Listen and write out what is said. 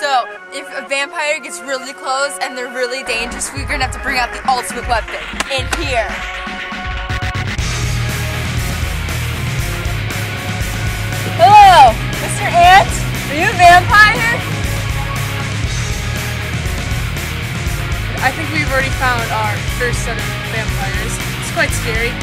So if a vampire gets really close and they're really dangerous, we're gonna have to bring out the ultimate weapon in here. Hello, Mr. Ant. Are you a vampire? I think we've already found our first set of vampires. It's quite scary.